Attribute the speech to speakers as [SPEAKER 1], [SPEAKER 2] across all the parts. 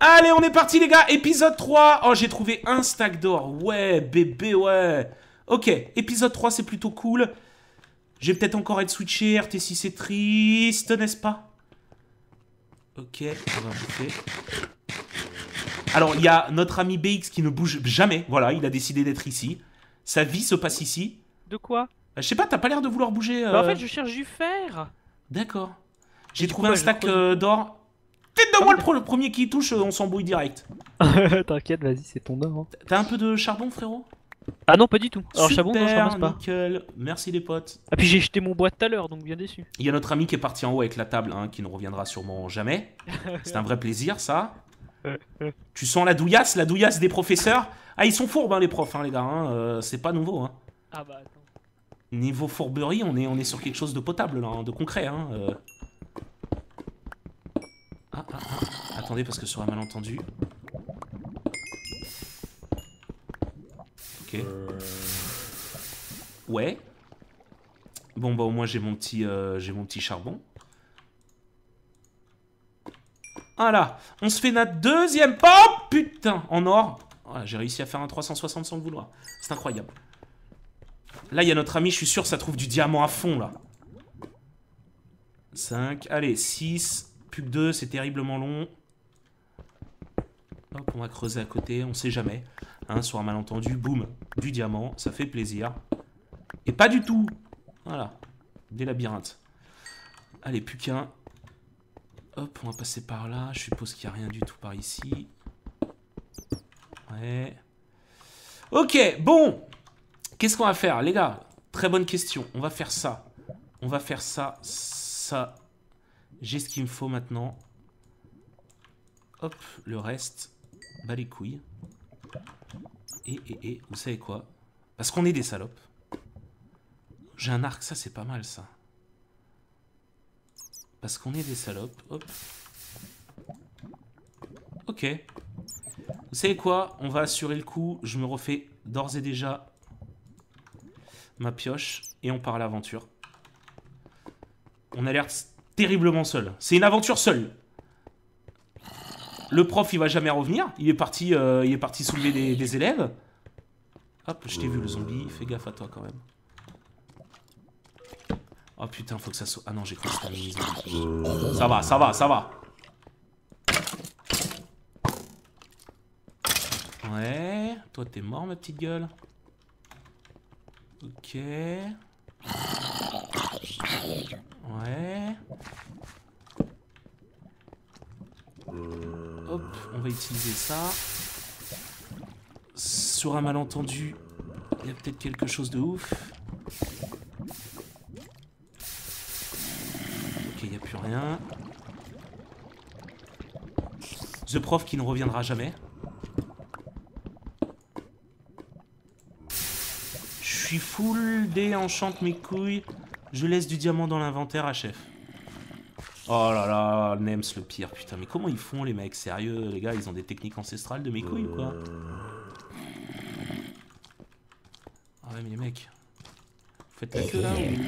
[SPEAKER 1] Allez, on est parti, les gars. Épisode 3. Oh, j'ai trouvé un stack d'or. Ouais, bébé, ouais. Ok, épisode 3, c'est plutôt cool. Je vais peut-être encore être switché. RT6, c'est triste, n'est-ce pas? Ok, on va bouffer. Alors, il y a notre ami BX qui ne bouge jamais. Voilà, il a décidé d'être ici. Sa vie se passe ici.
[SPEAKER 2] De quoi?
[SPEAKER 1] Euh, Je sais pas, t'as pas l'air de vouloir bouger.
[SPEAKER 2] Bah, En
[SPEAKER 1] euh,
[SPEAKER 2] fait, je cherche du fer.
[SPEAKER 1] D'accord. J'ai trouvé
[SPEAKER 2] coup,
[SPEAKER 1] un stack euh, d'or. Peut-être de moi le, pro- le premier qui touche, on s'embrouille direct.
[SPEAKER 2] T'inquiète, vas-y, c'est ton or. hein.
[SPEAKER 1] T'as un peu de charbon, frérot?
[SPEAKER 2] Ah non, pas du tout. Alors,
[SPEAKER 1] Super,
[SPEAKER 2] charbon, non, je ramasse pas.
[SPEAKER 1] nickel. Merci les potes.
[SPEAKER 2] Ah, puis j'ai jeté mon bois tout à l'heure, donc bien déçu.
[SPEAKER 1] Il y a notre ami qui est parti en haut avec la table, hein, qui ne reviendra sûrement jamais. C'est un vrai plaisir, ça. Tu sens la douillasse, la douillasse des professeurs? Ah, ils sont fourbes, hein, les profs, hein, les gars. hein, euh, c'est pas nouveau. Hein.
[SPEAKER 2] Ah bah attends.
[SPEAKER 1] Niveau fourberie, on est, on est sur quelque chose de potable, là, hein, de concret. Hein, euh. Ah, ah, ah. Attendez, parce que sur un malentendu. Ok. Ouais. Bon, bah au moins j'ai mon petit, euh, mon petit charbon. Voilà. On se fait notre deuxième... Oh putain En or. Voilà, j'ai réussi à faire un 360 sans le vouloir. C'est incroyable. Là, il y a notre ami, je suis sûr, ça trouve du diamant à fond, là. 5, allez, 6, que 2, c'est terriblement long. Hop, on va creuser à côté, on sait jamais. Hein, sur un malentendu, boum, du diamant, ça fait plaisir. Et pas du tout Voilà, des labyrinthes. Allez, plus qu'un. Hop, on va passer par là, je suppose qu'il n'y a rien du tout par ici. Ouais. Ok, bon Qu'est-ce qu'on va faire, les gars? Très bonne question. On va faire ça. On va faire ça, ça. J'ai ce qu'il me faut maintenant. Hop, le reste, bah les couilles. Et, et, et, vous savez quoi? Parce qu'on est des salopes. J'ai un arc, ça c'est pas mal ça. Parce qu'on est des salopes. Hop. Ok. Vous savez quoi? On va assurer le coup. Je me refais d'ores et déjà ma pioche et on part à l'aventure. On a l'air terriblement seul. C'est une aventure seule. Le prof, il va jamais revenir. Il est parti, euh, il est parti soulever des, élèves. Hop, je t'ai vu le zombie. Fais gaffe à toi quand même. Oh putain, faut que ça soit. Ah non, j'ai cru que. Ça va, ça va, ça va. Ouais, toi t'es mort ma petite gueule. Ok. Ouais. Hop, on va utiliser ça. Sur un malentendu, il y a peut-être quelque chose de ouf. Ok, il n'y a plus rien. The prof qui ne reviendra jamais. Je suis full dé, enchante mes couilles. Je laisse du diamant dans l'inventaire à chef. Oh là là, Nems le pire, putain. Mais comment ils font les mecs? Sérieux, les gars, ils ont des techniques ancestrales de mes couilles ou quoi? Ah ouais, mais les mecs. Vous faites la queue là ou...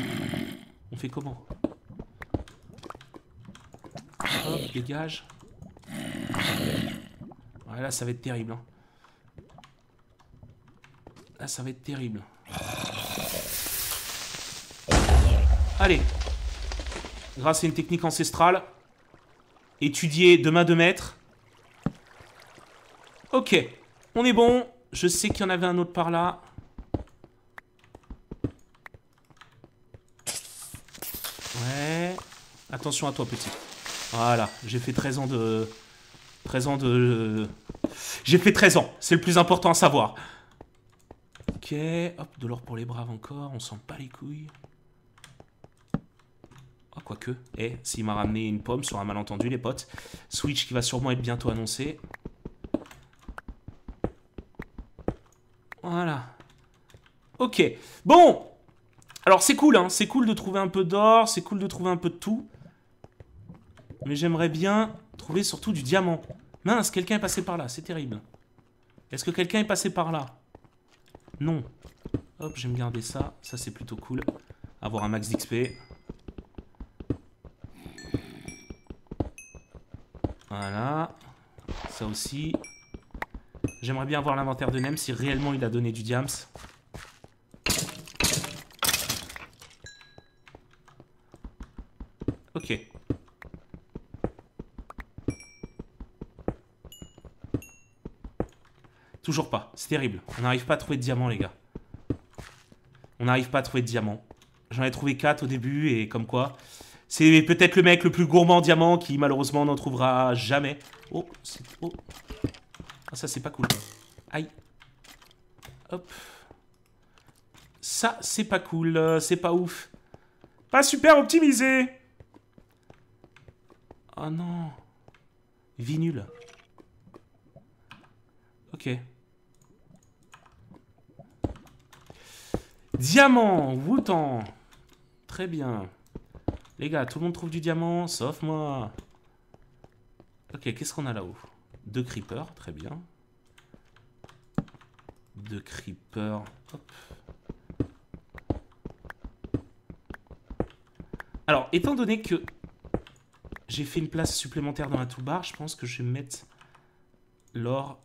[SPEAKER 1] On fait comment? Hop, dégage. Ouais, là, ça va être terrible. hein. Là, ça va être terrible. Allez. Grâce à une technique ancestrale, étudiée de main de maître. Ok. On est bon. Je sais qu'il y en avait un autre par là. Ouais. Attention à toi, petit. Voilà. J'ai fait 13 ans de... 13 ans de... J'ai fait 13 ans. C'est le plus important à savoir. Ok. Hop, de l'or pour les braves encore. On sent pas les couilles. Quoique. Eh, s'il m'a ramené une pomme sur un malentendu, les potes. Switch qui va sûrement être bientôt annoncé. Voilà. Ok. Bon. Alors, c'est cool, hein. C'est cool de trouver un peu d'or. C'est cool de trouver un peu de tout. Mais j'aimerais bien trouver surtout du diamant. Mince, quelqu'un est passé par là. C'est terrible. Est-ce que quelqu'un est passé par là? Non. Hop, je vais me garder ça. Ça, c'est plutôt cool. Avoir un max d'XP. Voilà. Ça aussi. J'aimerais bien voir l'inventaire de Nem si réellement il a donné du diams. Ok. Toujours pas. C'est terrible. On n'arrive pas à trouver de diamants, les gars. On n'arrive pas à trouver de diamants. J'en ai trouvé 4 au début et comme quoi... C'est peut-être le mec le plus gourmand en diamants qui malheureusement n'en trouvera jamais. Oh. Oh. Ah, ça c'est pas cool. Aïe. Hop. Ça, c'est pas cool. C'est pas ouf. Pas super optimisé. Oh non. Vie. Ok. Diamant, Woutan. Très bien. Les gars, tout le monde trouve du diamant, sauf moi. Ok, qu'est-ce qu'on a là-haut? Deux creepers, très bien. Deux creepers. Hop. Alors, étant donné que j'ai fait une place supplémentaire dans la toolbar, je pense que je vais mettre l'or,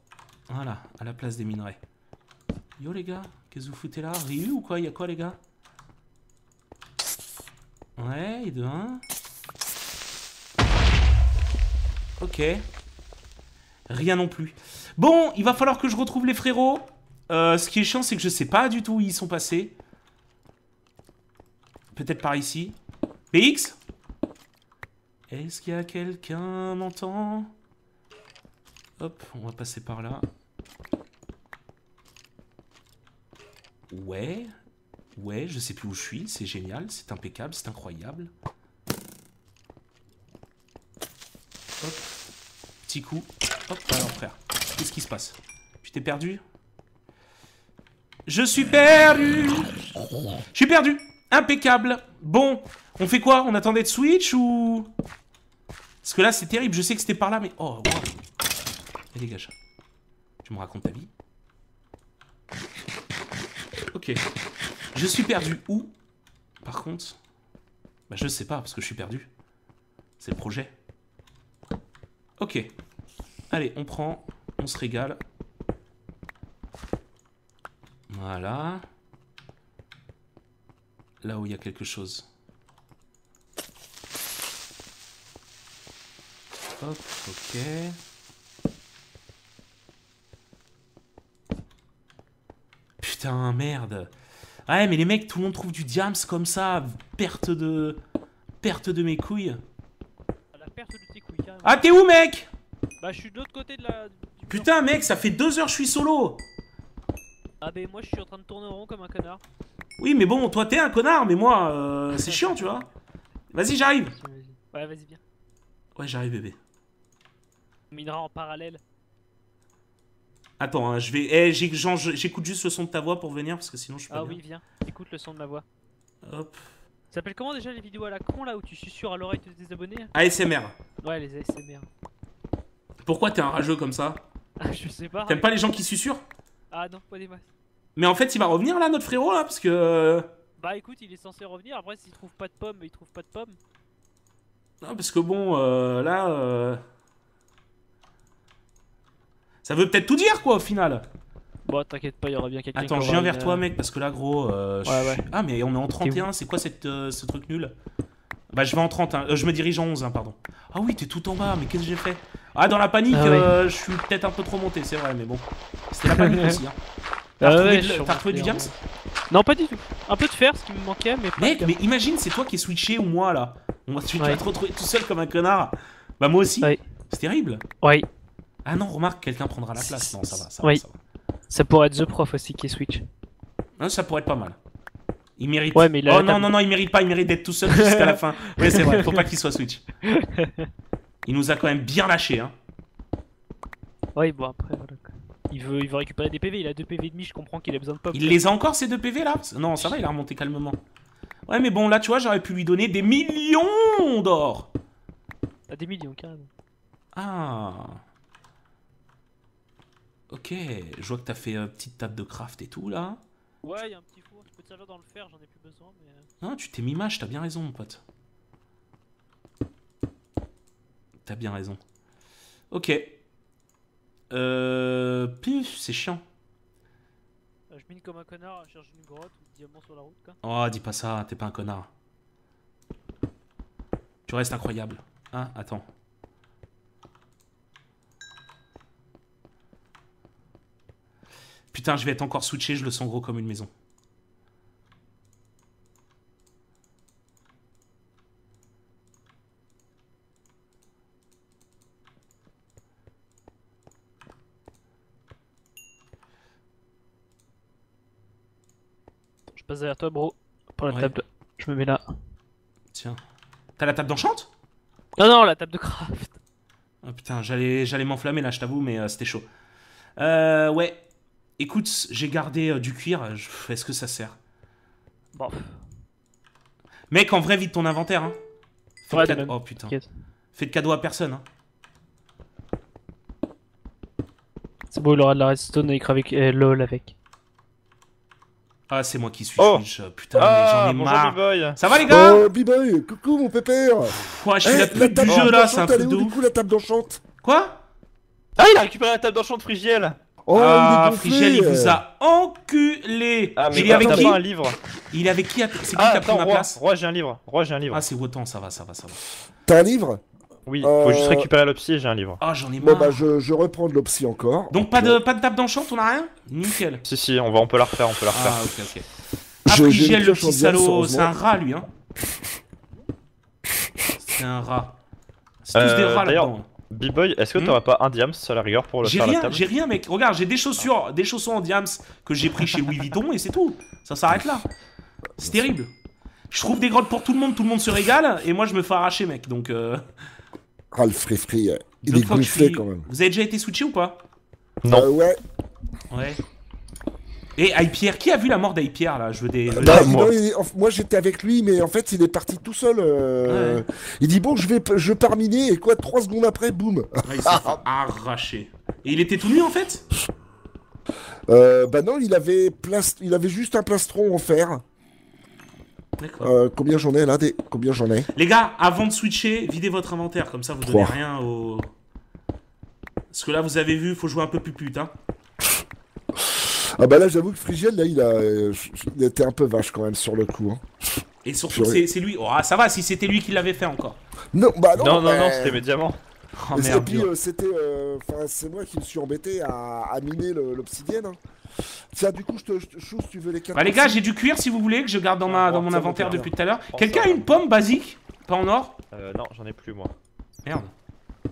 [SPEAKER 1] à la place des minerais. Yo les gars, qu'est-ce que vous foutez là? Ryu ou quoi? Y'a quoi les gars? 1. Ok. Rien non plus. Bon, il va falloir que je retrouve les frérots. Euh, ce qui est chiant, c'est que je sais pas du tout où ils sont passés. Peut-être par ici. PX Est-ce qu'il y a quelqu'un m'entend Hop, on va passer par là. Ouais. Ouais, je sais plus où je suis. C'est génial, c'est impeccable, c'est incroyable. Hop. Petit coup. Hop, alors frère. Qu'est-ce qui se passe? Tu t'es perdu? Je suis perdu Je suis perdu Impeccable Bon, on fait quoi? On attendait de switch ou... Parce que là, c'est terrible. Je sais que c'était par là, mais... Oh, wow. Et dégage. Tu me racontes ta vie Ok. Je suis perdu où Par contre... Bah, je sais pas, parce que je suis perdu. C'est le projet. Ok. Allez, on prend. On se régale. Voilà. Là où il y a quelque chose. Hop, ok. Putain, merde. Ouais, mais les mecs, tout le monde trouve du diams comme ça. Perte de... Perte de mes couilles.
[SPEAKER 2] La perte de tes couilles, carrément.
[SPEAKER 1] Ah, t'es où, mec?
[SPEAKER 2] Bah, je suis de l'autre côté de la. du.
[SPEAKER 1] Putain, mec, ça fait deux heures que je suis solo.
[SPEAKER 2] Ah, bah, moi, je suis en train de tourner en rond comme un connard.
[SPEAKER 1] Oui, mais bon, toi, t'es un connard, mais moi, euh, c'est chiant, tu vois. Vas-y, j'arrive.
[SPEAKER 2] Ouais, vas-y, viens.
[SPEAKER 1] Ouais, j'arrive, bébé.
[SPEAKER 2] On minera en parallèle.
[SPEAKER 1] Attends, hein, je vais... Eh, j'écoute juste le son de ta voix pour venir, parce que sinon, je suis pas
[SPEAKER 2] Ah
[SPEAKER 1] bien.
[SPEAKER 2] oui, viens. Écoute le son de ma voix.
[SPEAKER 1] Hop.
[SPEAKER 2] Ça s'appelle comment déjà les vidéos à la con là où tu susurres à l'oreille de tes abonnés
[SPEAKER 1] ASMR.
[SPEAKER 2] Ouais, les ASMR.
[SPEAKER 1] Pourquoi t'es un rageux comme ça?
[SPEAKER 2] Ah, je sais pas.
[SPEAKER 1] T'aimes pas les gens qui susurrent
[SPEAKER 2] Ah non, pas des masses.
[SPEAKER 1] Mais en fait, il va revenir, là, notre frérot, là, parce que... euh,
[SPEAKER 2] Bah écoute, il est censé revenir. Après, s'il trouve pas de pommes, il trouve pas de pommes.
[SPEAKER 1] Non, parce que bon, euh, là... euh, Ça veut peut-être tout dire, quoi, au final.
[SPEAKER 2] Bon, t'inquiète pas, il y aura bien quelqu'un
[SPEAKER 1] Attends, je viens vers
[SPEAKER 2] une,
[SPEAKER 1] toi,
[SPEAKER 2] euh,
[SPEAKER 1] mec, parce que là, gros... euh,
[SPEAKER 2] Ouais, ouais.
[SPEAKER 1] Ah, mais on est en 31, c'est quoi cette, euh, ce truc nul? Bah, je vais en 30, hein. Euh, je me dirige en 11, hein, pardon. Ah oui, t'es tout en bas, mais qu'est-ce que j'ai fait? Ah, dans la panique,
[SPEAKER 2] Ah
[SPEAKER 1] euh, je suis peut-être un peu trop monté, c'est vrai, mais bon. C'était la panique aussi, hein. T'as
[SPEAKER 2] Ah
[SPEAKER 1] retrouvé,
[SPEAKER 2] ouais,
[SPEAKER 1] t'as retrouvé du
[SPEAKER 2] en- Non, pas du tout. Un peu de fer, ce qui me manquait, mais
[SPEAKER 1] Mec, mais imagine, c'est toi qui es switché ou moi, là. On va, tu vas te retrouver tout seul comme un connard. Bah, moi aussi.
[SPEAKER 2] Ouais.
[SPEAKER 1] C'est terrible.
[SPEAKER 2] Ouais,
[SPEAKER 1] Ah non, remarque, quelqu'un prendra la place. Non, ça va, ça
[SPEAKER 2] Oui.
[SPEAKER 1] va, ça va.
[SPEAKER 2] ça pourrait être The Prof aussi qui est Switch.
[SPEAKER 1] Non, ça pourrait être pas mal. Il mérite.
[SPEAKER 2] Ouais, mais il
[SPEAKER 1] oh non, non, non, il mérite pas, il mérite d'être tout seul jusqu'à la fin. Oui, c'est vrai, faut pas qu'il soit switch. Il nous a quand même bien lâché, hein.
[SPEAKER 2] Ouais, bon, après, voilà. Il veut, il veut récupérer des PV, il a 2 PV et demi, je comprends qu'il a besoin de pommes.
[SPEAKER 1] Il les a encore ces deux PV là? Non, ça va, il a remonté calmement. Ouais, mais bon, là, tu vois, j'aurais pu lui donner des millions d'or.
[SPEAKER 2] Ah, des millions, carrément.
[SPEAKER 1] Ah. Ok, je vois que t'as fait une petite table de craft et tout là.
[SPEAKER 2] Ouais, il y a un petit four, je peux te servir dans le fer, j'en ai plus besoin, mais.
[SPEAKER 1] Ah, tu t'es mis mâche, t'as bien raison, mon pote. T'as bien raison. Ok. Euh... Puf, c'est chiant.
[SPEAKER 2] Euh, Je mine comme un connard, je cherche une grotte ou diamant sur la route quoi.
[SPEAKER 1] Oh, dis pas ça, t'es pas un connard. Tu restes incroyable. Hein, attends. Putain, je vais être encore switché, je le sens gros comme une maison.
[SPEAKER 2] Je passe derrière toi bro. Pour la
[SPEAKER 1] Ouais.
[SPEAKER 2] table. Je me mets là.
[SPEAKER 1] Tiens. T'as la table d'enchante?
[SPEAKER 2] Non non la table de craft.
[SPEAKER 1] Ah putain, j'allais, j'allais m'enflammer là, je t'avoue, mais euh, c'était chaud. Euh, ouais. Écoute, j'ai gardé euh, du cuir. je- Est-ce que ça sert
[SPEAKER 2] Bon.
[SPEAKER 1] Mec, en vrai, vide ton inventaire. Hein. Fais
[SPEAKER 2] Ouais,
[SPEAKER 1] de. Oh putain. Fais de cadeau à personne. Hein.
[SPEAKER 2] C'est bon il aura de la redstone et avec euh, lol avec.
[SPEAKER 1] Ah, c'est moi qui suis
[SPEAKER 3] Oh.
[SPEAKER 1] Putain, mais
[SPEAKER 3] Ah,
[SPEAKER 1] j'en ai
[SPEAKER 3] bonjour
[SPEAKER 1] marre. Ça va les gars
[SPEAKER 4] Oh, B-Boy, coucou mon pépère
[SPEAKER 1] Pff, ouais, Je suis
[SPEAKER 4] Eh,
[SPEAKER 1] la pute
[SPEAKER 4] table
[SPEAKER 1] du jeu là, c'est un truc de
[SPEAKER 4] où, du
[SPEAKER 1] ouf.
[SPEAKER 4] coup la table d'enchante?
[SPEAKER 1] Quoi?
[SPEAKER 3] Ah, il a récupéré la table d'enchant de Frigiel
[SPEAKER 4] Oh,
[SPEAKER 1] Ah,
[SPEAKER 4] il
[SPEAKER 1] Frigiel, il vous a enculé
[SPEAKER 3] Ah, mais
[SPEAKER 1] Il est avec qui
[SPEAKER 3] pas un livre
[SPEAKER 1] Il est avec qui C'est qui
[SPEAKER 3] Ah,
[SPEAKER 1] qui a pris
[SPEAKER 3] attends,
[SPEAKER 1] ma
[SPEAKER 3] Roi,
[SPEAKER 1] place
[SPEAKER 3] Roi, j'ai un livre. Roi, j'ai un livre.
[SPEAKER 1] Ah, c'est Wotan, ça va, ça va, ça va.
[SPEAKER 4] T'as un livre?
[SPEAKER 3] Oui,
[SPEAKER 4] Euh,
[SPEAKER 3] faut juste récupérer l'opsie et j'ai un livre.
[SPEAKER 1] Ah, j'en ai
[SPEAKER 4] Bon
[SPEAKER 1] marre.
[SPEAKER 4] bah je, je reprends de l'opsie encore.
[SPEAKER 1] Donc, pas de, pas de table d'enchant, on a rien? Nickel.
[SPEAKER 3] Si, si, on, va, on peut la refaire, on peut la refaire.
[SPEAKER 1] Ah, ok, ok. Ah,
[SPEAKER 4] une
[SPEAKER 1] le petit salaud, c'est un rat lui, hein. C'est un rat. C'est tous
[SPEAKER 3] Euh,
[SPEAKER 1] des rats là-dedans.
[SPEAKER 3] B-Boy, est-ce que
[SPEAKER 1] Hmm.
[SPEAKER 3] t'aurais pas un diams à la rigueur pour le
[SPEAKER 1] J'ai
[SPEAKER 3] faire la
[SPEAKER 1] rien,
[SPEAKER 3] table
[SPEAKER 1] j'ai rien, mec. Regarde, j'ai des chaussures, des chaussons en diams que j'ai pris chez Louis Vuitton et c'est tout. Ça s'arrête là. C'est terrible. Je trouve des grottes pour tout le monde, tout le monde se régale et moi je me fais arracher, mec. Donc, euh,
[SPEAKER 4] Ah le free free, euh, il est gonflé
[SPEAKER 1] suis-
[SPEAKER 4] quand même.
[SPEAKER 1] Vous avez déjà été switché ou pas?
[SPEAKER 3] Non.
[SPEAKER 4] Euh, ouais.
[SPEAKER 1] Ouais. Et Pierre, qui a vu la mort d'Aipierre là? Je veux des.
[SPEAKER 4] Bah,
[SPEAKER 3] moi.
[SPEAKER 4] j'étais avec lui, mais en fait il est parti tout seul. euh, Il dit bon je vais je pars miner et quoi trois secondes après boum.
[SPEAKER 1] Ouais, il s'est fait arracher. Et il était tout nu en fait?
[SPEAKER 4] Euh, bah non il avait plast... il avait juste un plastron en fer. Euh, combien j'en ai là des... Combien j'en ai?
[SPEAKER 1] Les gars, avant de switcher, videz votre inventaire, comme ça vous donnez rien au. Parce que là, vous avez vu, faut jouer un peu plus pute, hein.
[SPEAKER 4] Ah bah là j'avoue que Frigiel là il a euh, il était un peu vache quand même sur le coup. hein.
[SPEAKER 1] Et surtout, c'est c'est lui. Oh, ah, ça va, si c'était lui qui l'avait fait encore.
[SPEAKER 4] Non bah non.
[SPEAKER 3] Non, non, non,
[SPEAKER 4] mais-
[SPEAKER 3] c'était mes diamants.
[SPEAKER 1] Oh
[SPEAKER 4] Et puis euh, c'était, euh, enfin c'est moi qui me suis embêté à, à miner le- l'obsidienne. hein. Tiens du coup je te, je te chose tu veux les quatre.
[SPEAKER 1] Bah, les gars, j'ai du cuir si vous voulez, que je garde dans, ma,
[SPEAKER 3] Ah,
[SPEAKER 1] dans mon inventaire depuis tout à l'heure. Quelqu'un a une pomme basique? Pas en or?
[SPEAKER 3] Euh, non, j'en ai plus, moi.
[SPEAKER 1] Merde.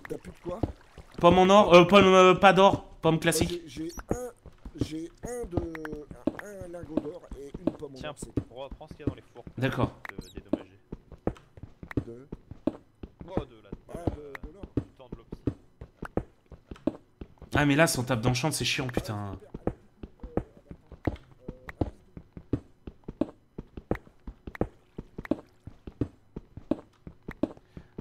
[SPEAKER 4] T'as plus de quoi?
[SPEAKER 1] Pomme en or Euh, pomme, euh, pas d'or. Pomme classique.
[SPEAKER 4] J'ai j'ai un, j'ai un de, un, lingot d'or et une pomme en
[SPEAKER 3] Tiens, Roi, prends ce qu'il y a dans les fours.
[SPEAKER 1] D'accord.
[SPEAKER 3] De dédommager.
[SPEAKER 4] deux.
[SPEAKER 3] Oh, de la.
[SPEAKER 4] Ah, de, de l'or.
[SPEAKER 3] du temps de l'opsie.
[SPEAKER 1] Ah, mais là, son table d'enchant, c'est chiant, putain.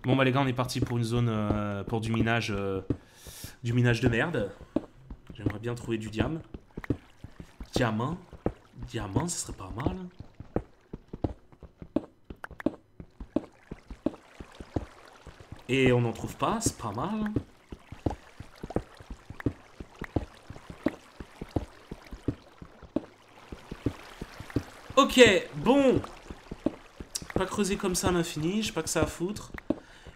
[SPEAKER 1] Bon bah les gars on est parti pour une zone euh, pour du minage euh, du minage de merde. J'aimerais bien trouver du diam. Diamant. Diamant, ce serait pas mal. Et on n'en trouve pas, c'est pas mal. Ok, bon. Pas creuser comme ça à l'infini, j'ai pas que ça à foutre.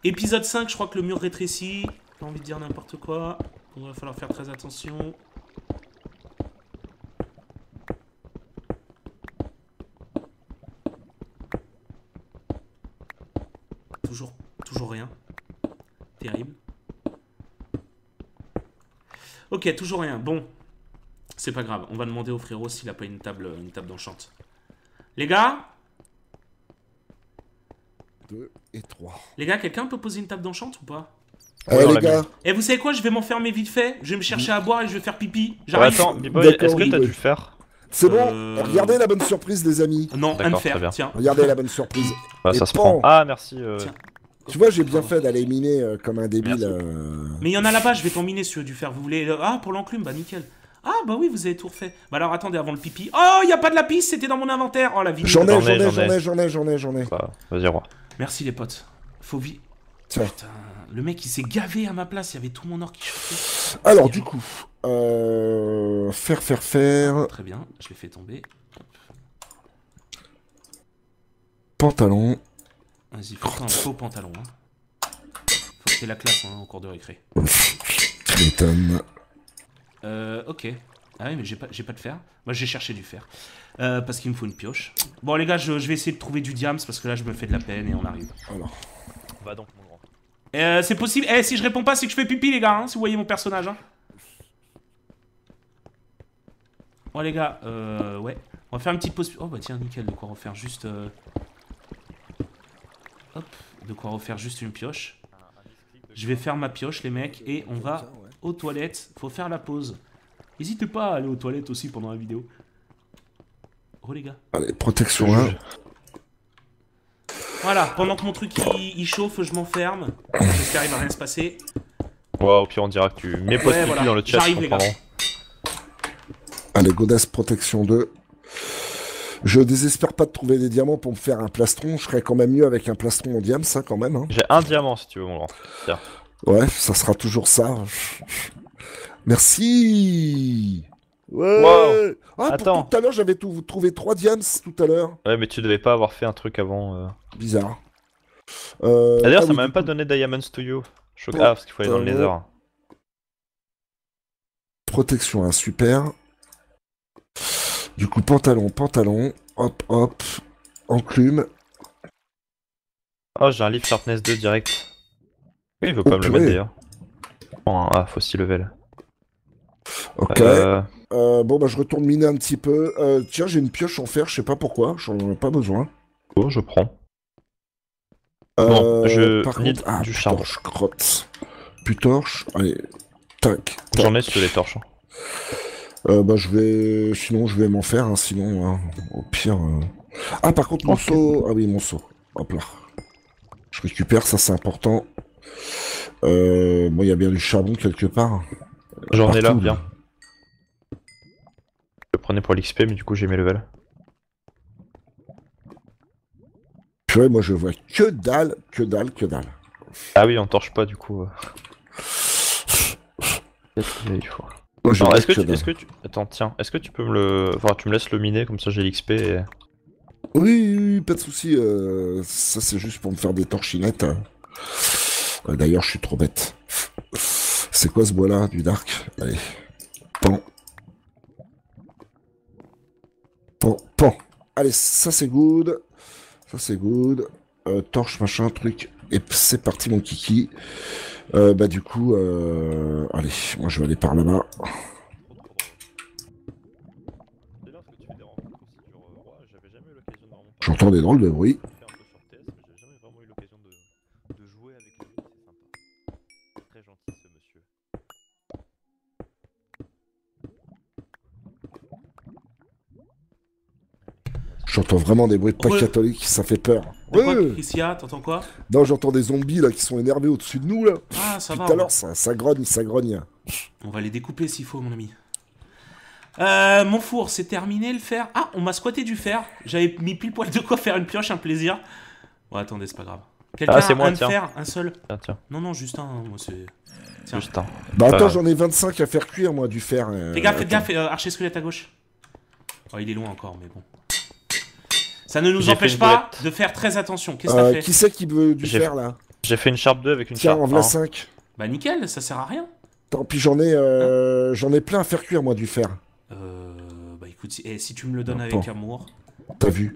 [SPEAKER 1] Épisode 5, je crois que le mur rétrécit. Pas envie de dire n'importe quoi. Il va falloir faire très attention. Toujours, toujours rien. Terrible. Ok, toujours rien. Bon, c'est pas grave. On va demander au frérot s'il a pas une table, une table d'enchante. Les gars,
[SPEAKER 4] Deux et trois.
[SPEAKER 1] les gars, quelqu'un peut poser une table d'enchante ou pas
[SPEAKER 3] Ouais,
[SPEAKER 4] les gars.
[SPEAKER 1] Et vous savez quoi? Je vais m'enfermer vite fait. Je vais me chercher à boire et je vais faire pipi.
[SPEAKER 3] Ouais,
[SPEAKER 1] J'arrive.
[SPEAKER 3] attends, est-ce que t'as dû le faire?
[SPEAKER 4] C'est bon.
[SPEAKER 1] Euh,
[SPEAKER 4] Regardez la bonne surprise les amis.
[SPEAKER 1] non, un de faire. Tiens.
[SPEAKER 4] Regardez la bonne surprise.
[SPEAKER 3] Bah,
[SPEAKER 4] Et
[SPEAKER 3] ça se
[SPEAKER 4] pan.
[SPEAKER 3] prend. Ah, merci. euh,
[SPEAKER 1] Tiens.
[SPEAKER 4] Tu vois j'ai bien fait d'aller miner euh, comme un débile. Euh.
[SPEAKER 1] Mais il y en a là-bas. Je vais t'en miner si tu veux du fer. Vous voulez euh, Ah, pour l'enclume, bah nickel. Ah, bah oui, vous avez tout refait. Bah alors attendez, avant le pipi. Oh, il y a pas de lapis, c'était dans mon inventaire. Oh la vie.
[SPEAKER 4] J'en ai,
[SPEAKER 3] J'en
[SPEAKER 4] j'en
[SPEAKER 3] ai,
[SPEAKER 4] ai,
[SPEAKER 3] j'en ai.
[SPEAKER 4] j'en ai, j'en ai, j'en ai.
[SPEAKER 3] bah, Vas-y, Roi.
[SPEAKER 1] Merci les potes. Faut vi.
[SPEAKER 4] Tiens.
[SPEAKER 1] Putain, le mec il s'est gavé à ma place, il y avait tout mon or qui chauffait.
[SPEAKER 4] Alors, du coup, euh, faire, faire, faire,
[SPEAKER 1] Très bien, je l'ai fait tomber.
[SPEAKER 4] pantalon.
[SPEAKER 1] Vas-y, fais un faux pantalon. Hein. Faut que t'aies la classe hein, au cours de récré.
[SPEAKER 4] Tu m'étonnes.
[SPEAKER 1] Euh, ok. Ah oui, mais j'ai pas, j'ai pas de fer. Moi, j'ai cherché du fer. Euh, parce qu'il me faut une pioche. Bon, les gars, je, je vais essayer de trouver du diams parce que là, je me fais de la peine et on arrive.
[SPEAKER 4] Alors,
[SPEAKER 3] Va donc, mon grand.
[SPEAKER 1] Euh, c'est possible. Eh, si je réponds pas, c'est que je fais pipi, les gars, hein, si vous voyez mon personnage. Hein. Bon, les gars, euh, ouais. On va faire une petite pause. Oh, bah tiens, nickel, de quoi refaire juste. euh, de quoi refaire juste une pioche. Je vais faire ma pioche, les mecs, et on va aux toilettes. Faut faire la pause. N'hésitez pas à aller aux toilettes aussi pendant la vidéo. Oh, les gars.
[SPEAKER 4] allez, protection 1.
[SPEAKER 1] Voilà, pendant que mon truc il, il chauffe, je m'enferme. J'espère qu'il va rien se passer.
[SPEAKER 3] Ouais, au pire, on dira que tu mets pas
[SPEAKER 1] Ouais,
[SPEAKER 3] de
[SPEAKER 1] voilà.
[SPEAKER 3] dans le chat.
[SPEAKER 1] J'arrive, les gars.
[SPEAKER 4] Allez, Godasse protection 2. Je désespère pas de trouver des diamants pour me faire un plastron. Je serais quand même mieux avec un plastron en diam, ça quand même. hein.
[SPEAKER 3] J'ai un diamant si tu veux, mon grand.
[SPEAKER 4] Ouais, ça sera toujours ça. Merci. Ouais.
[SPEAKER 3] Wow.
[SPEAKER 4] Ah,
[SPEAKER 3] Attends.
[SPEAKER 4] tout à l'heure, j'avais trouvé trois diams tout à l'heure.
[SPEAKER 3] Ouais, mais tu devais pas avoir fait un truc avant. euh.
[SPEAKER 4] Bizarre. Euh,
[SPEAKER 3] D'ailleurs,
[SPEAKER 4] ah
[SPEAKER 3] ça
[SPEAKER 4] oui,
[SPEAKER 3] m'a même pas donné Diamonds to you. Je...
[SPEAKER 4] Bon,
[SPEAKER 3] Ah, parce qu'il faut aller dans le
[SPEAKER 4] euh,
[SPEAKER 3] nether.
[SPEAKER 4] Protection 1, super. Du coup, pantalon, pantalon. Hop, hop. Enclume.
[SPEAKER 3] Oh, j'ai un Leaf Sharpness 2 direct. Oui, il veut
[SPEAKER 4] Oh,
[SPEAKER 3] pas me le mettre d'ailleurs. Oh, ah, faut 6 level.
[SPEAKER 4] Ok.
[SPEAKER 3] Euh,
[SPEAKER 4] Euh, bon, bah, je retourne miner un petit peu. Euh, tiens, j'ai une pioche en fer, je sais pas pourquoi. J'en ai pas besoin.
[SPEAKER 3] oh, je prends.
[SPEAKER 4] Euh,
[SPEAKER 3] Bon, je
[SPEAKER 4] par contre, ah,
[SPEAKER 3] du charbon.
[SPEAKER 4] putorche, crotte. Putorche, allez. Tac. tac.
[SPEAKER 3] J'en ai sur les torches. hein.
[SPEAKER 4] Euh, bah, je vais. Sinon, je vais m'en faire, hein, sinon, hein, au pire. euh. Ah, par contre, mon
[SPEAKER 3] Ok.
[SPEAKER 4] seau. Ah oui, mon seau. Hop là. Je récupère, ça, c'est important. Euh, bon, il y a bien du charbon quelque part.
[SPEAKER 3] J'en ai là, bien. Je le prenais pour l'XP, mais du coup, j'ai mes levels.
[SPEAKER 4] Purée, moi, je vois que dalle, que dalle, que dalle.
[SPEAKER 3] Ah oui, on torche pas du coup. euh. Peut-être qu'il faut.
[SPEAKER 4] Moi, je
[SPEAKER 3] est-ce que, tu, que. Attends, tiens, est-ce que tu peux me le... Enfin, tu me laisses le miner, comme ça j'ai l'XP et...
[SPEAKER 4] Oui, oui, oui, pas de souci. euh, ça, c'est juste pour me faire des torchinettes. hein. Euh, D'ailleurs, je suis trop bête. C'est quoi ce bois-là, du dark? Allez. Pan. Pan, pan. Allez, ça c'est good. Ça c'est good. Euh, torche, machin, truc. Et c'est parti, mon kiki. Euh, bah, du coup, euh... allez, moi je vais aller par là-bas. J'entends des drôles de bruit. J'entends vraiment des bruits de pas
[SPEAKER 1] Ouais.
[SPEAKER 4] catholiques, ça fait peur.
[SPEAKER 1] Quoi,
[SPEAKER 4] Ouais.
[SPEAKER 1] Qu'est-ce qu'il y a T'entends quoi?
[SPEAKER 4] Non, j'entends des zombies là qui sont énervés au-dessus de nous là.
[SPEAKER 1] Ah, ça
[SPEAKER 4] Tout
[SPEAKER 1] va.
[SPEAKER 4] à
[SPEAKER 1] on va-
[SPEAKER 4] l'heure, ça, ça grogne, ça grogne.
[SPEAKER 1] On va les découper s'il faut, mon ami. Euh, mon four, c'est terminé le fer. Ah, on m'a squatté du fer. J'avais mis pile poil de quoi faire une pioche, un plaisir. Bon, attendez, c'est pas grave. Quelqu'un
[SPEAKER 3] Ah, c'est
[SPEAKER 1] a
[SPEAKER 3] moi,
[SPEAKER 1] un
[SPEAKER 3] tiens.
[SPEAKER 1] fer, un seul?
[SPEAKER 3] Tiens, tiens,
[SPEAKER 1] Non, non, juste un. Moi, c'est. Tiens.
[SPEAKER 3] juste un.
[SPEAKER 4] Bah attends, j'en ai 25 à faire cuire moi du fer. euh,
[SPEAKER 1] Fais gaffe, faites
[SPEAKER 4] attends.
[SPEAKER 1] gaffe, euh, archer squelette à gauche. Oh, il est loin encore, mais bon. Ça ne nous empêche pas
[SPEAKER 3] boulette.
[SPEAKER 1] de faire très attention. Qu'est-ce que
[SPEAKER 4] Euh,
[SPEAKER 1] t'as fait
[SPEAKER 4] qui c'est qui veut du fer là
[SPEAKER 3] J'ai fait une Sharp 2 avec une
[SPEAKER 4] Tiens,
[SPEAKER 3] Sharp
[SPEAKER 4] en voilà
[SPEAKER 3] 1.
[SPEAKER 4] 5.
[SPEAKER 1] Bah, nickel, ça sert à rien.
[SPEAKER 4] Tant pis, j'en ai, euh, j'en ai plein à faire cuire moi du fer.
[SPEAKER 1] Euh. Bah, écoute, si, eh, si tu me le donnes
[SPEAKER 4] Attends.
[SPEAKER 1] avec amour,
[SPEAKER 4] T'as vu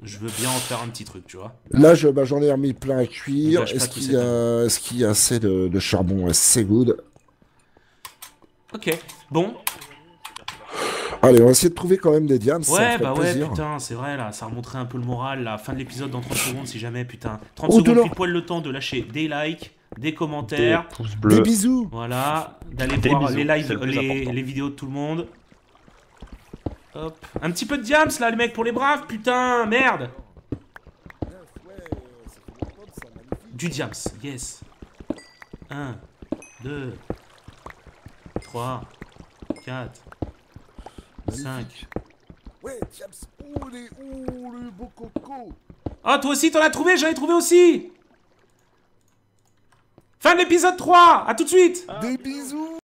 [SPEAKER 1] je veux bien en faire un petit truc, tu vois.
[SPEAKER 4] Là, je, bah, j'en ai remis plein à cuire. Est-ce qu'il y, a... est qu'il y a assez de, de charbon? C'est good.
[SPEAKER 1] Ok, bon.
[SPEAKER 4] Allez, on va essayer de trouver quand même des diams.
[SPEAKER 1] Ouais, bah ouais,
[SPEAKER 4] plaisir.
[SPEAKER 1] putain, c'est vrai, là, ça remonterait un peu le moral, la fin de l'épisode dans 30 secondes, si jamais, putain. 30
[SPEAKER 4] Oh, de
[SPEAKER 1] secondes, pile poil le temps de lâcher des likes, des
[SPEAKER 3] Des
[SPEAKER 1] commentaires,
[SPEAKER 4] Des bisous.
[SPEAKER 1] voilà, d'aller voir
[SPEAKER 3] bisous,
[SPEAKER 1] les lives,
[SPEAKER 3] le
[SPEAKER 1] les vidéos de tout le monde. Hop. Un petit peu de diams, là, les mecs, pour les braves, putain, merde Du diams, yes. 1, 2, 3, 4, 5.
[SPEAKER 4] Ouais. Oh, les, oh, le beau coco.
[SPEAKER 1] Ah, toi aussi, t'en as trouvé J'en ai trouvé aussi Fin de l'épisode 3 À tout de suite
[SPEAKER 4] Des bisous